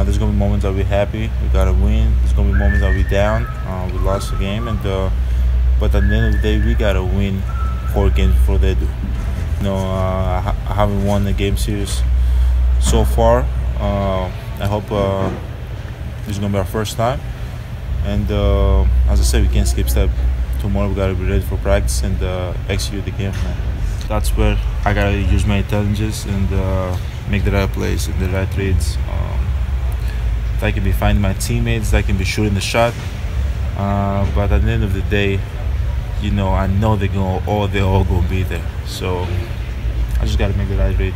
Uh, there's gonna be moments that we're happy, we got to win. There's gonna be moments that we're down, uh, we lost the game, and uh, but at the end of the day, we gotta win four games before they do. You know, uh, I, I haven't won a game series so far. Uh, I hope uh, this is gonna be our first time. And as I said, we can't skip step. Tomorrow we gotta be ready for practice and execute the game plan. That's where I gotta use my intelligence and make the right plays and the right reads. Um, I can be finding my teammates, I can be shooting the shot. Uh, but at the end of the day, you know, I know they're gonna all they're all gonna be there. So I just gotta make the right read.